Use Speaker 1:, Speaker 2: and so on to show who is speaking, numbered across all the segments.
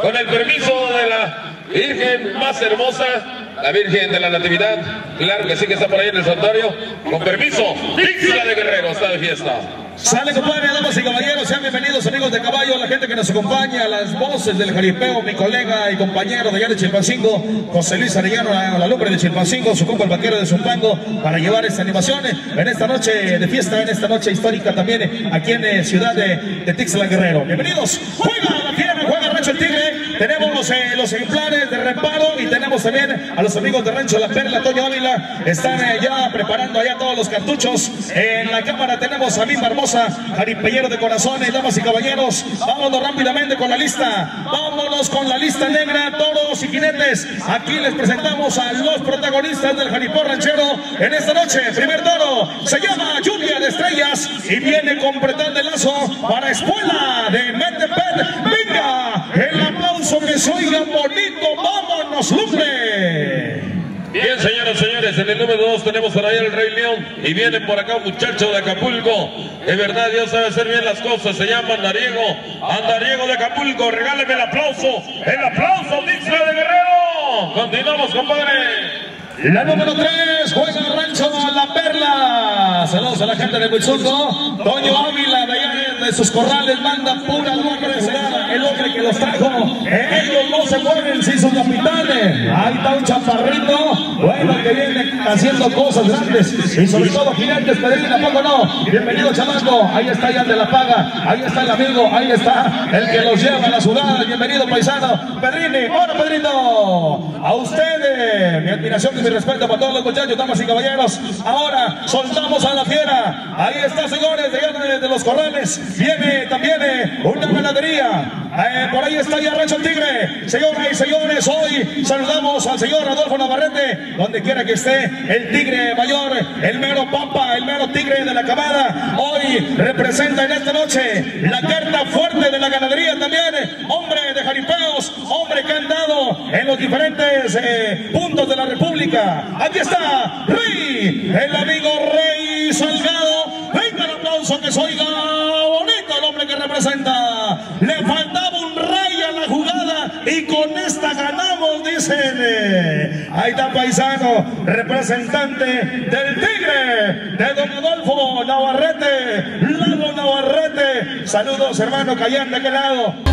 Speaker 1: con el permiso de la Virgen más hermosa, la Virgen de la Natividad, claro que sí que está por ahí en el santuario, con permiso, Isla de Guerrero está de fiesta.
Speaker 2: Sale compadre, damas y caballeros, sean bienvenidos amigos de caballo, la gente que nos acompaña, las voces del jaripeo, mi colega y compañero de allá de Chilpancingo, José Luis Arellano, la, lumbre de Chilpancingo, su compa el vaquero de Zumpango, para llevar esta animación en esta noche de fiesta, en esta noche histórica también aquí en eh, Ciudad de, de Tixla Guerrero. Bienvenidos, juega la fiera, juega Rancho el Tigre, tenemos los, eh, los ejemplares de reparo y tenemos también a los amigos de Rancho La Perla, Toño Ávila, están eh, ya preparando allá todos los cartuchos. En la cámara tenemos a Mima Hermosa, jaripellero de corazones, damas y caballeros. Vámonos rápidamente con la lista. Vámonos con la lista negra, toros y jinetes. Aquí les presentamos a los protagonistas del jaripó ranchero en esta noche. Primer toro se llama Lluvia de Estrellas y viene con pretán de lazo para Escuela de Metepet. Venga, el aplauso que se oiga bonito. Vámonos, lumbre.
Speaker 1: Bien, señoras y señores, en el número 2 tenemos por ahí el Rey León y viene por acá un muchacho de Acapulco. Es verdad, Dios sabe hacer bien las cosas, se llama Andariego. Andariego de Acapulco, regáleme el aplauso. El aplauso, Dixla de Guerrero. Continuamos, compadre.
Speaker 2: La número 3 juega Rancho La Perla. Saludos a la gente de Huizuco. Toño Ávila de de sus corrales manda pura lumbre jugada. El hombre que los trajo. Ellos no se mueven sin sus capitanes. Ahí está un chaparrito. Bueno, que viene haciendo cosas grandes. Y sobre todo gigantes, Pedrina, poco no. Bienvenido, chamaco. Ahí está ya de la paga. Ahí está el amigo. Ahí está el que los lleva a la ciudad. Bienvenido, paisano. Pedrini, hola, Pedrito. A ustedes, mi admiración y mi respeto para todos los muchachos, damas y caballeros. Ahora soltamos a la fiera. Ahí está, señores, de, de los corrales. Viene también eh, una ganadería. Eh, por ahí está ya Rancho Tigre. Señoras y señores, hoy saludamos al señor Adolfo Navarrete, donde quiera que esté el tigre mayor, el mero pampa, el mero tigre de la camada. Hoy representa en esta noche la carta fuerte de la ganadería también, hombre de jaripeos, hombre que han dado en los diferentes eh, puntos de la República. Aquí está Rey, el amigo paisano, representante del Tigre, de Don Adolfo Navarrete, Lago Navarrete. Saludos, hermano, que de aquel lado.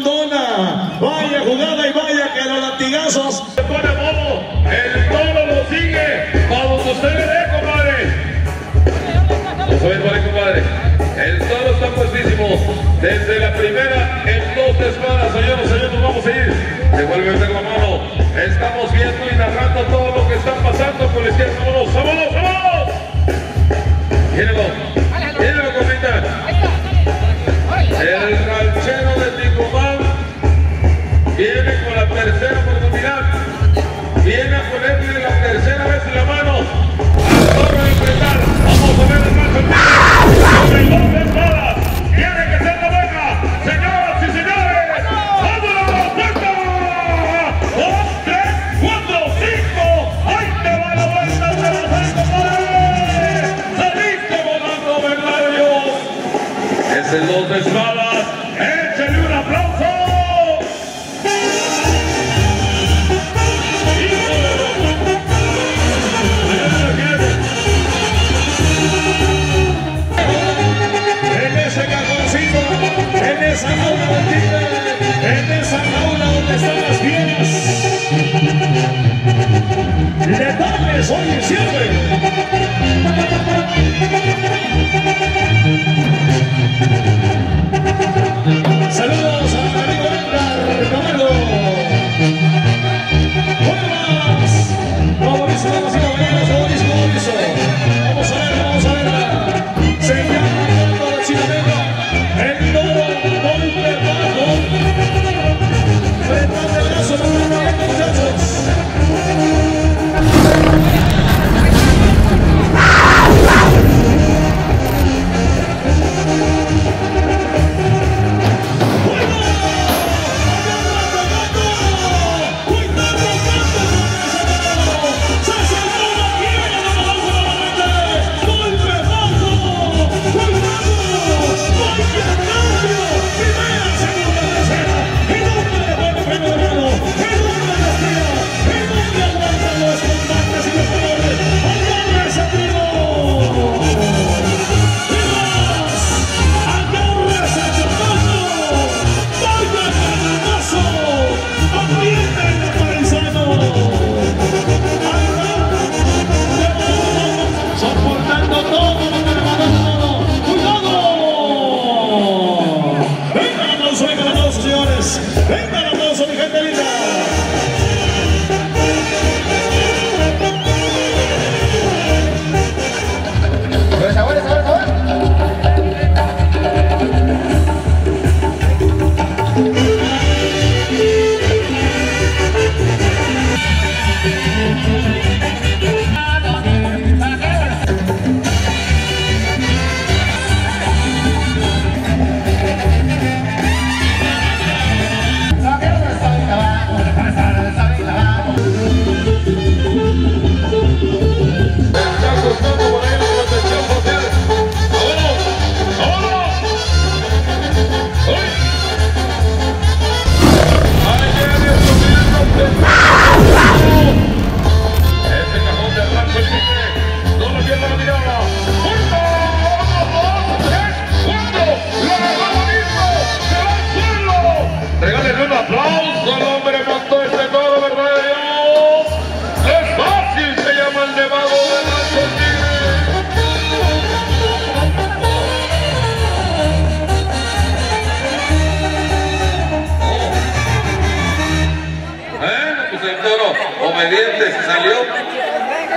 Speaker 2: abandona. Vaya jugada y vaya que los latigazos.
Speaker 1: Se pone bobo, el toro lo sigue. Vamos, usted le eh, compadre. Eso es, compadre. El toro está puestísimo. Desde Chile.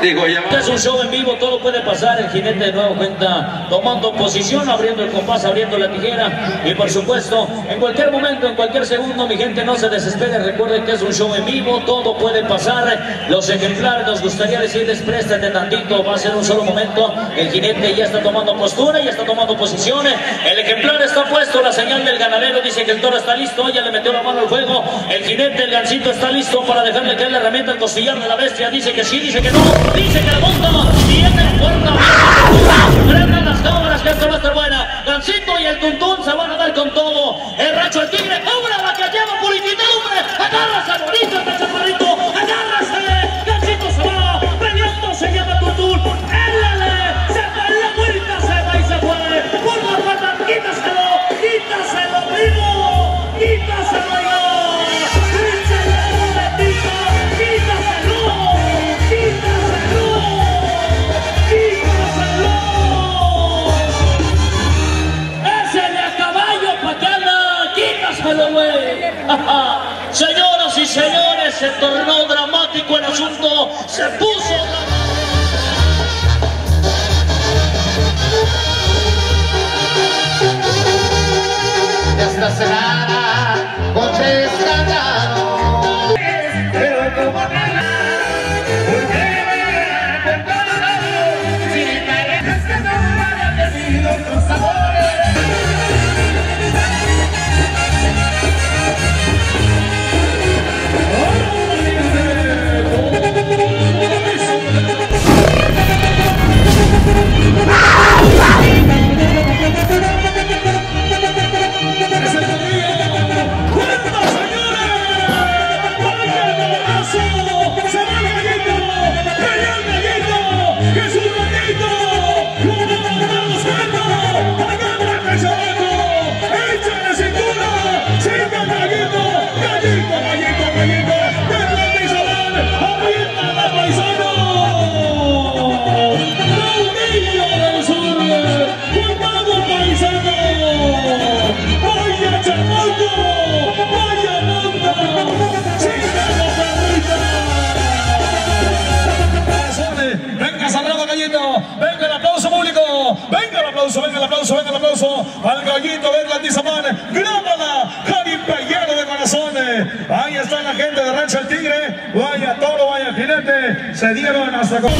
Speaker 1: Digo, ya
Speaker 3: Es un show en vivo, todo puede pasar. El jinete de nuevo cuenta tomando posición, abriendo el compás, abriendo la tijera. Y por supuesto, en cualquier momento, en cualquier segundo, mi gente no se desespere. Recuerden que es un show en vivo, todo puede pasar. Los ejemplares, nos gustaría decirles, préstenme tantito, va a ser un solo momento. El jinete ya está tomando postura, ya está tomando posiciones. El ejemplar está puesto, la señal del ganadero dice que el toro está listo, ya le metió la mano al fuego. El jinete, el gancito está listo para dejarle caer la herramienta al costillar de la bestia. Dice que sí, dice que no, dice que monta. Viene la puerta, Prendan las cámaras que esto va a estar buena. Gancito y el tuntún se van a dar con todo. El racho el tigre, obra la que lleva hombre. Agárrase, bonito,
Speaker 2: al gallito de Atlandizamán, grábala, Jaripellero de corazones, ahí está la gente de Rancho El Tigre, vaya toro, vaya jinete, se dieron hasta con...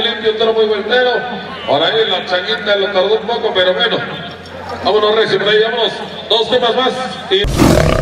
Speaker 1: limpio, un toro muy vueltero. Por ahí la changuita lo tardó un poco, pero bueno. Vámonos, Recio, por ahí vámonos. Dos temas más y...